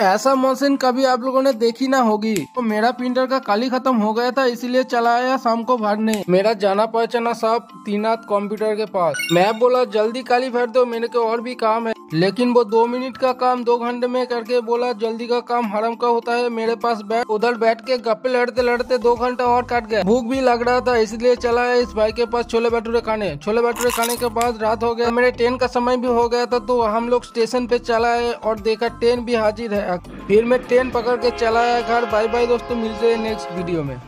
ऐसा मशीन कभी आप लोगों ने देखी ना होगी। तो मेरा प्रिंटर का काली खत्म हो गया था, इसीलिए चला आया शाम को भरने मेरा जाना पहचाना सब तीनाथ कंप्यूटर के पास। मैं बोला, जल्दी काली भर दो, मेरे को और भी काम है। लेकिन वो दो मिनट का काम दो घंटे में करके बोला, जल्दी का काम हरम का होता है, मेरे पास बैठ, उधर बैठ के गप्पे लड़ते लड़ते दो घंटा और कट गया। भूख भी लग रहा था, इसलिए चला है इस भाई के पास छोले भटूरे खाने। छोले भटूरे खाने के बाद रात हो गया, मेरे ट्रेन का समय भी हो गया था तो हम लोग स्टेशन पे चला है और देखा ट्रेन भी हाजिर है। फिर मैं ट्रेन पकड़ के चला आया, घर, बाय बाय दोस्तों, मिलते हैं नेक्स्ट वीडियो में।